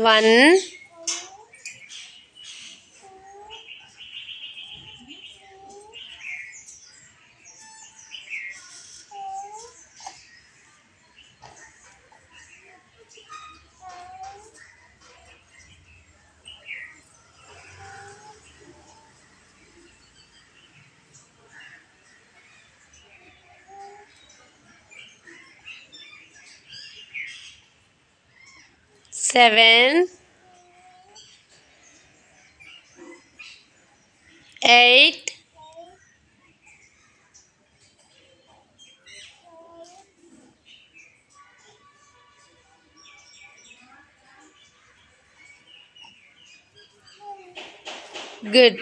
one seven eight good